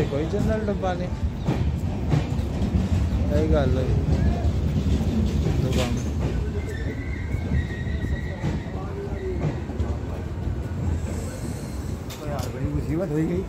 ਇੱਥੇ ਕੋਈ ਜਨਰਲ ਡੱਬਾ ਨਹੀਂ ਇਹ ਗੱਲ ਹੈ ਦੁਕਾਨ ਯਾਰ ਬੜੀ ਮੁਸੀਬਤ ਹੋਈ ਗਈ